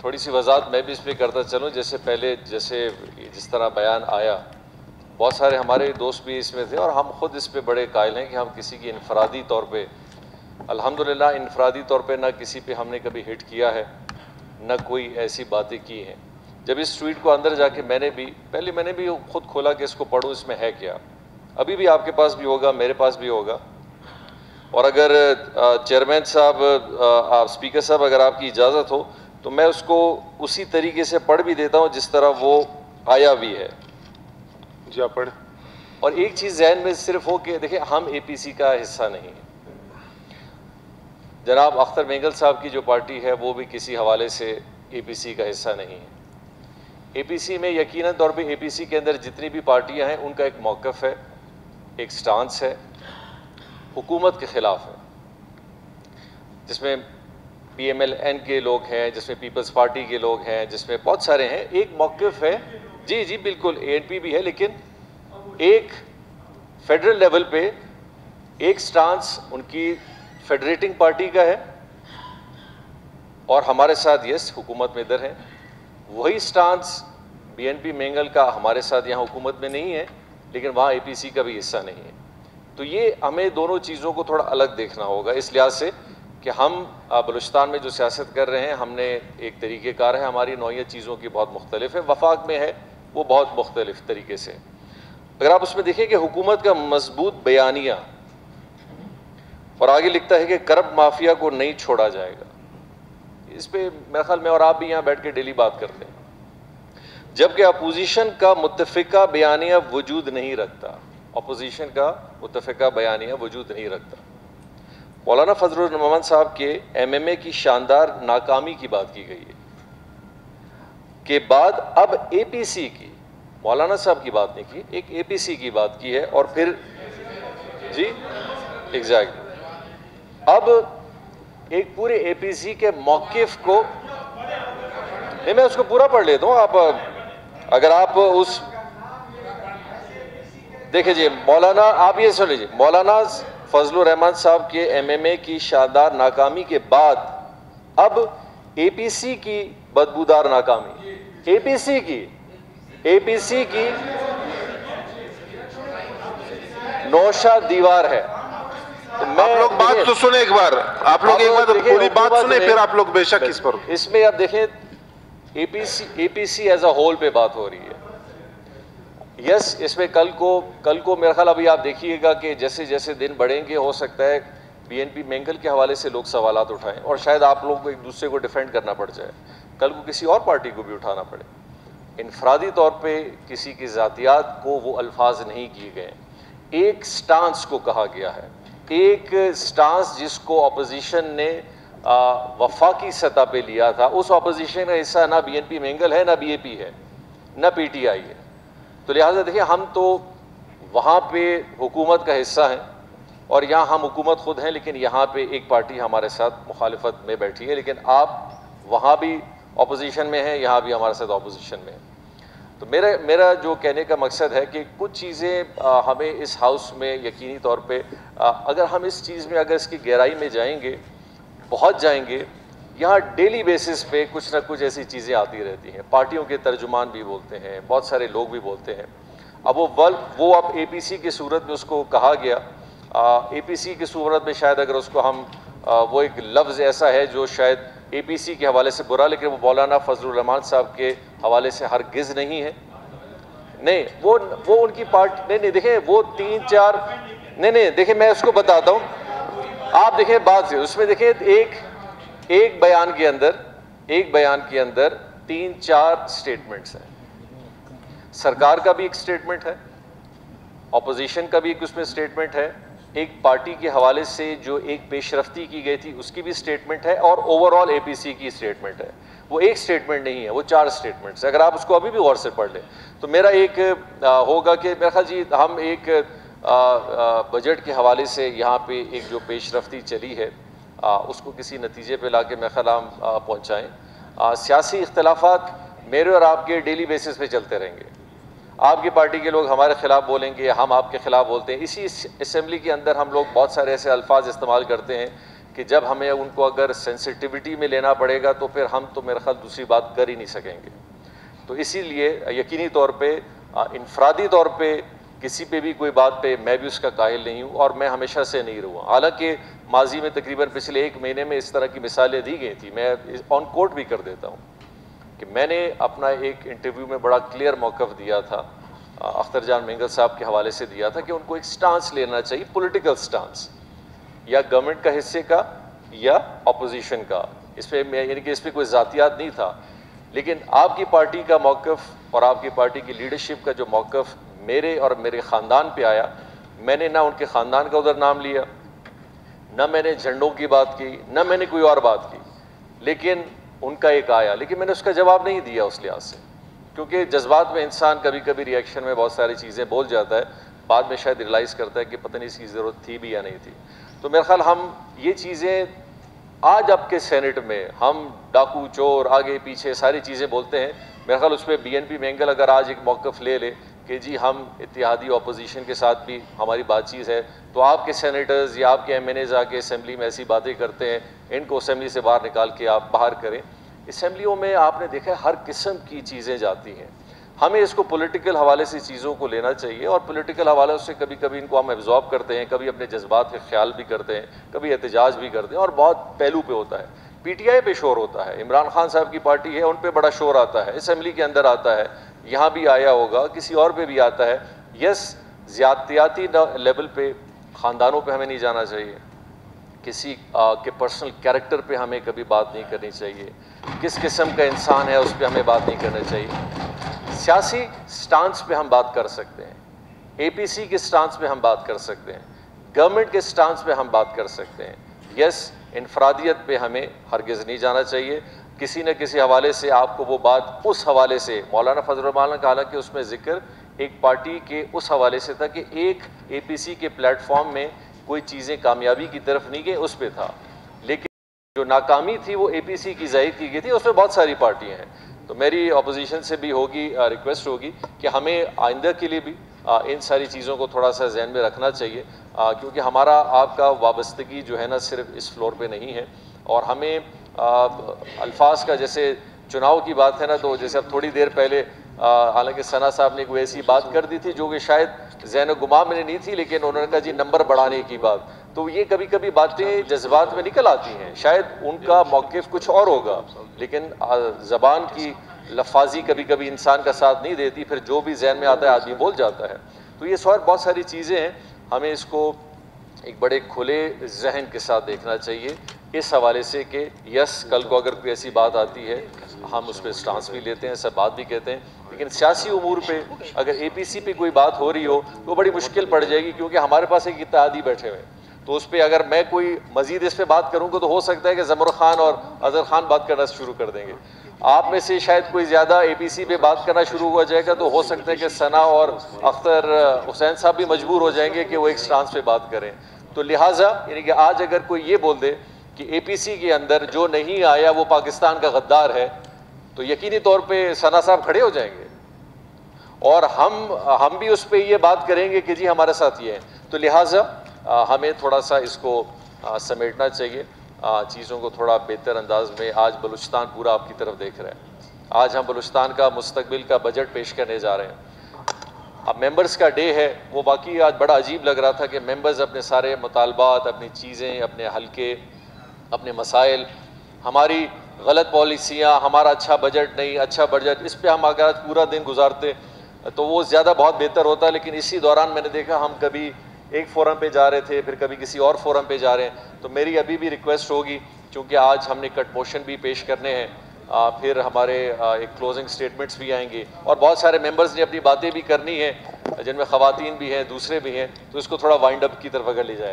تھوڑی سی وضاحت میں بھی اس پہ کرتا چلوں، جیسے پہلے جیسے جس طرح بیان آیا، بہت سارے ہمارے دوست بھی اس میں تھے اور ہم خود اس پہ بڑے قائل ہیں کہ ہم کسی کی انفرادی طور پہ، الحمدللہ انفرادی طور پہ نہ کسی پہ ہم نے کبھی ہٹ کیا ہے، نہ کوئی ایسی باتیں کی ہیں۔ جب اس ٹویٹ کو اندر جا کے میں نے بھی، پہلے میں نے بھی خود کھولا کہ اس کو پڑھوں، اس میں ہے کیا۔ ابھی بھی آپ کے پاس بھی ہوگا، میرے پاس بھی ہوگا۔ اور اگر چیئرمین صاحب آپ اسپیکر صاحب، اگر آپ کی اجازت ہو تو میں اس کو اسی طریقے سے پڑھ بھی دیتا ہوں جس طرح وہ آیا بھی ہے۔ جی آپ پڑھ اور ایک چیز ذہن میں صرف ہو کہ دیکھیں ہم اے پی سی کا حصہ نہیں ہیں۔ جناب اختر مینگل صاحب کی جو پارٹی ہے وہ بھی کسی حوالے سے اے پی سی کا حصہ نہیں ہے۔ اے پی سی میں یقیناً طور پہ اے پی سی کے اندر جتنی بھی پارٹیاں ہیں ان کا ایک موقف ہے ایک سٹانس ہے حکومت کے خلاف ہے۔ جس میں پی ایم ایل این کے لوگ ہیں، جس میں پیپلز پارٹی کے لوگ ہیں، جس میں بہت سارے ہیں۔ ایک موقف ہے۔ جی جی بالکل اے این پی بھی ہے، لیکن ایک فیڈرل لیول پہ ایک سٹانس ان کی فیڈریٹنگ پارٹی کا ہے۔ اور ہمارے ساتھ، یس، حکومت میں ادھر ہیں۔ وہی stance B N P Mengal کا ہمارے ساتھ یہاں حکومت میں نہیں ہے، لیکن وہاں اے پی سی کا بھی حصہ نہیں ہے۔ تو یہ ہمیں دونوں چیزوں کو تھوڑا الگ دیکھنا ہوگا، اس لحاظ سے کہ ہم بلوچستان میں جو سیاست کر رہے ہیں، ہم نے ایک طریقہ کار ہے، ہماری نوعیت چیزوں کی بہت مختلف ہے، وفاق میں ہے، وہ بہت مختلف طریقے سے اگر آپ اس میں دیکھیں کہ حکومت کا مضبوط بیانیہ، اور آگے لکھتا ہے کہ کرب مافیا کو نہیں چھوڑا جائے گا۔ اس پہ میرے خیال، میں اور آپ بھی یہاں بیٹھ کے ڈیلی بات کرتے ہیں۔ جبکہ اپوزیشن کا متفقہ بیانیہ وجود نہیں رکھتا، اپوزیشن کا متفقہ بیانیہ وجود نہیں رکھتا۔ مولانا فضل الرحمان صاحب کے ایم ایم اے کی شاندار ناکامی کی بات کی گئی ہے کہ بعد اب اے پی سی کی، مولانا صاحب کی بات نہیں کی، ایک اے پی سی کی بات کی ہے اور پھر جی ایگزیکٹ اب ایک پورے اے پی سی کے موقف کو، نہیں، میں اس کو پورا پڑھ لیتا ہوں، آپ، اگر آپ اس، دیکھیں جی مولانا، آپ یہ سن لیجیے مولانا فضل الرحمان صاحب کے ایم ایم اے کی شاندار ناکامی کے بعد اب اے پی سی کی بدبودار ناکامی۔ اے پی سی کی۔ اے پی سی کی نوشا دیوار ہے۔ آپ لوگ بات تو سنیں ایک بار۔ آپ لوگ ایک بار پوری بات سنیں۔ پھر آپ لوگ بے شک اس پر۔ اس میں آپ دیکھیں اے پی سی اے پی سی ایز اے ہول پہ بات ہو رہی ہے۔ یس اس میں کل کو کل کو میرا خیال ابھی آپ دیکھیے گا کہ جیسے جیسے دن بڑھیں گے، ہو سکتا ہے بی این پی مینگل کے حوالے سے لوگ سوالات اٹھائیں اور شاید آپ لوگ کو ایک دوسرے کو ڈیفینڈ کرنا پڑ جائے۔ کل کو کسی اور پارٹی کو بھی اٹھانا پڑے۔ انفرادی طور پہ کسی کی ذاتیات کو وہ الفاظ نہیں کیے گئے ایک سٹانس کو کہا گیا ہے۔ ایک سٹانس جس کو اپوزیشن نے وفاقی سطح پہ لیا تھا۔ اس اپوزیشن کا حصہ نہ بی این پی مینگل ہے، نہ بی اے پی ہے، نہ پی ٹی آئی ہے۔ تو لہٰذا دیکھیں، ہم تو وہاں پہ حکومت کا حصہ ہیں اور یہاں ہم حکومت خود ہیں، لیکن یہاں پہ ایک پارٹی ہمارے ساتھ مخالفت میں بیٹھی ہے، لیکن آپ وہاں بھی اپوزیشن میں ہیں، یہاں بھی ہمارے ساتھ اپوزیشن میں ہیں۔ تو میرا میرا جو کہنے کا مقصد ہے کہ کچھ چیزیں ہمیں اس ہاؤس میں یقینی طور پہ اگر ہم اس چیز میں، اگر اس کی گہرائی میں جائیں گے پہنچ جائیں گے یہاں ڈیلی بیسس پہ کچھ نہ کچھ ایسی چیزیں آتی رہتی ہیں۔ پارٹیوں کے ترجمان بھی بولتے ہیں، بہت سارے لوگ بھی بولتے ہیں۔ اب وہ ول، وہ اب اے پی سی کی صورت میں اس کو کہا گیا۔ اے پی سی کی صورت میں شاید اگر اس کو ہم وہ ایک لفظ ایسا ہے جو شاید اے پی سی کے حوالے سے برا، لیکن وہ مولانا فضل الرحمان صاحب کے حوالے سے ہرگز نہیں ہے۔ نہیں، وہ وہ ان کی پارٹی نہیں نہیں، دیکھیں، وہ تین، چار، نہیں نہیں، دیکھیں، میں اس کو بتاتا ہوں۔ آپ دیکھیں بات سے اس میں دیکھیں، ایک ایک بیان کے اندر، ایک بیان کے اندر تین چار سٹیٹمنٹس ہیں۔ سرکار کا بھی ایک سٹیٹمنٹ ہے اپوزیشن کا بھی ایک اس میں سٹیٹمنٹ ہے۔ ایک پارٹی کے حوالے سے جو ایک پیش رفتی کی گئی تھی، اس کی بھی سٹیٹمنٹ ہے اور اوور آل اے پی سی کی سٹیٹمنٹ ہے۔ وہ ایک سٹیٹمنٹ نہیں ہے، وہ چار سٹیٹمنٹس اگر آپ اس کو ابھی بھی غور سے پڑھ لیں، تو میرا ایک ہوگا کہ میرا خیال جی ہم ایک بجٹ کے حوالے سے یہاں پہ ایک جو پیش رفتی چلی ہے اس کو کسی نتیجے پہ لا کے میں خیال پہنچائیں۔ سیاسی اختلافات میرے اور آپ کے ڈیلی بیسس پہ چلتے رہیں گے۔ آپ کی پارٹی کے لوگ ہمارے خلاف بولیں گے، ہم آپ کے خلاف بولتے ہیں۔ اسی اسمبلی کے اندر ہم لوگ بہت سارے ایسے الفاظ استعمال کرتے ہیں کہ جب ہمیں ان کو اگر سینسٹیوٹی میں لینا پڑے گا تو پھر ہم تو میرا خیال دوسری بات کر ہی نہیں سکیں گے۔ تو اسی لیے یقینی طور پہ انفرادی طور پہ کسی پہ بھی کوئی بات پہ میں بھی اس کا قائل نہیں ہوں اور میں ہمیشہ سے نہیں رہا حالانکہ ماضی میں تقریباً پچھلے ایک مہینے میں اس طرح کی مثالیں دی گئی تھیں۔ میں آن کوٹ بھی کر دیتا ہوں کہ میں نے اپنا ایک انٹرویو میں بڑا کلیئر موقف دیا تھا۔ اختر جان مینگل صاحب کے حوالے سے دیا تھا کہ ان کو ایک سٹانس لینا چاہیے پولیٹیکل سٹانس یا گورنمنٹ کا حصے کا یا اپوزیشن کا۔ اس پہ یعنی کہ اس پہ کوئی ذاتیات نہیں تھا۔ لیکن آپ کی پارٹی کا موقف اور آپ کی پارٹی کی لیڈرشپ کا جو موقف میرے اور میرے خاندان پہ آیا، میں نے نہ ان کے خاندان کا ادھر نام لیا، نہ میں نے جھنڈوں کی بات کی، نہ میں نے کوئی اور بات کی۔ لیکن ان کا ایک آیا، لیکن میں نے اس کا جواب نہیں دیا اس لحاظ سے۔ کیونکہ جذبات میں انسان کبھی کبھی ریئیکشن میں بہت ساری چیزیں بول جاتا ہے، بعد میں شاید ریلائز کرتا ہے کہ پتہ نہیں اس کی ضرورت تھی بھی یا نہیں تھی۔ تو میرے خیال ہم یہ چیزیں آج اب کے سینٹ میں ہم ڈاکو چور، آگے پیچھے ساری چیزیں بولتے ہیں۔ میرا خیال اس پہ بی این پی مینگل اگر آج ایک موقف لے لے کہ جی ہم اتحادی اپوزیشن کے ساتھ بھی ہماری بات چیت ہے۔ تو آپ کے سینیٹرز یا آپ کے ایم این ایز آ کے اسمبلی میں ایسی باتیں کرتے ہیں، ان کو اسمبلی سے باہر نکال کے آپ باہر کریں۔ اسمبلیوں میں آپ نے دیکھا ہر قسم کی چیزیں جاتی ہیں۔ ہمیں اس کو پولیٹیکل حوالے سے چیزوں کو لینا چاہیے اور پولیٹیکل حوالے سے کبھی کبھی ان کو ہم ایبزارب کرتے ہیں، کبھی اپنے جذبات کے خیال بھی کرتے ہیں، کبھی احتجاج بھی کرتے ہیں اور بہت پہلو پہ ہوتا ہے۔ پی ٹی آئی پہ شور ہوتا ہے، عمران خان صاحب کی پارٹی ہے، ان پہ بڑا شور آتا ہے، اسمبلی کے اندر آتا ہے، یہاں بھی آیا ہوگا، کسی اور پہ بھی آتا ہے۔ یس، زیادتیاتی لیول پہ خاندانوں پہ ہمیں نہیں جانا چاہیے۔ کسی کے پرسنل کیریکٹر پہ ہمیں کبھی بات نہیں کرنی چاہیے۔ کس قسم کا انسان ہے، اس پہ ہمیں بات نہیں کرنی چاہیے۔ سیاسی سٹانس پہ ہم بات کر سکتے ہیں۔ اے پی سی کے سٹانس پہ ہم بات کر سکتے ہیں۔ گورنمنٹ کے سٹانس پہ ہم بات کر سکتے ہیں۔ یس انفرادیت پہ ہمیں ہرگز نہیں جانا چاہیے۔ کسی نہ کسی حوالے سے آپ کو وہ بات اس حوالے سے، مولانا فضل الرحمان نے کہا کہ اس میں ذکر ایک پارٹی کے اس حوالے سے تھا کہ ایک اے پی سی کے پلیٹ فارم میں کوئی چیزیں کامیابی کی طرف نہیں گئے، اس پہ تھا۔ لیکن جو ناکامی تھی وہ اے پی سی کی ظاہر کی گئی تھی، اس میں بہت ساری پارٹیاں ہیں۔ تو میری اپوزیشن سے بھی ہوگی ریکویسٹ ہوگی کہ ہمیں آئندہ کے لیے بھی ان ساری چیزوں کو تھوڑا سا ذہن میں رکھنا چاہیے۔ کیونکہ ہمارا آپ کا وابستگی جو ہے نا صرف اس فلور پہ نہیں ہے۔ اور ہمیں الفاظ کا جیسے چناؤ کی بات ہے نا، تو جیسے اب تھوڑی دیر پہلے حالانکہ ثنا صاحب نے کوئی ایسی بات کر دی تھی جو کہ شاید ذہن و گما میں نے نہیں تھی، لیکن انہوں نے کہا جی نمبر بڑھانے کی بات۔ تو یہ کبھی کبھی باتیں جذبات میں نکل آتی ہیں۔ شاید ان کا موقف کچھ اور ہوگا، لیکن زبان کی لفاظی کبھی کبھی انسان کا ساتھ نہیں دیتی، پھر جو بھی ذہن میں آتا ہے، آدمی بول جاتا ہے۔ تو یہ سوال بہت ساری چیزیں ہیں۔ ہمیں اس کو ایک بڑے کھلے ذہن کے ساتھ دیکھنا چاہیے۔ اس حوالے سے کہ یس، کل کو اگر کوئی ایسی بات آتی ہے، ہم اس پہ سٹانس بھی لیتے ہیں، سب بات بھی کہتے ہیں۔ لیکن سیاسی امور پہ اگر اے پی سی پہ کوئی بات ہو رہی ہو تو بڑی مشکل پڑ جائے گی کیونکہ ہمارے پاس ایک اتحادی بیٹھے ہوئے ہیں۔ تو اس پہ اگر میں کوئی مزید اس پہ بات کروں گا تو ہو سکتا ہے کہ زمر خان اور اظہر خان بات کرنا شروع کر دیں گے۔ آپ میں سے شاید کوئی زیادہ اے پی سی پہ بات کرنا شروع ہو جائے گا تو ہو سکتا ہے کہ ثنا اور اختر حسین صاحب بھی مجبور ہو جائیں گے کہ وہ ایک سٹانس پہ بات کریں۔ تو لہٰذا یعنی کہ آج اگر کوئی یہ بول دے کہ اے پی سی کے اندر جو نہیں آیا وہ پاکستان کا غدار ہے، تو یقینی طور پہ ثنا صاحب کھڑے ہو جائیں گے۔ اور ہم ہم بھی اس پہ یہ بات کریں گے کہ جی ہمارے ساتھ یہ ہے۔ تو لہٰذا ہمیں تھوڑا سا اس کو سمیٹنا چاہیے۔ چیزوں کو تھوڑا بہتر انداز میں آج بلوچستان پورا آپ کی طرف دیکھ رہے ہیں۔ آج ہم بلوچستان کا مستقبل کا بجٹ پیش کرنے جا رہے ہیں۔ اب ممبرز کا ڈے ہے۔ وہ باقی آج بڑا عجیب لگ رہا تھا کہ ممبرز اپنے سارے مطالبات، اپنی چیزیں، اپنے حلقے، اپنے مسائل، ہماری غلط پالیسیاں ہمارا اچھا بجٹ نہیں اچھا بجٹ اس پہ ہم اگر پورا دن گزارتے تو وہ زیادہ بہت بہتر ہوتا لیکن اسی دوران میں نے دیکھا ہم کبھی ایک فورم پہ جا رہے تھے، پھر کبھی کسی اور فورم پہ جا رہے ہیں۔ تو میری ابھی بھی ریکویسٹ ہوگی، چونکہ آج ہم نے کٹ موشن بھی پیش کرنے ہیں۔ پھر ہمارے ایک کلوزنگ سٹیٹمنٹس بھی آئیں گے۔ اور بہت سارے ممبرز نے اپنی باتیں بھی کرنی ہیں، جن میں خواتین بھی ہیں، دوسرے بھی ہیں۔ تو اس کو تھوڑا وائنڈ اپ کی طرف اگر لے جائے۔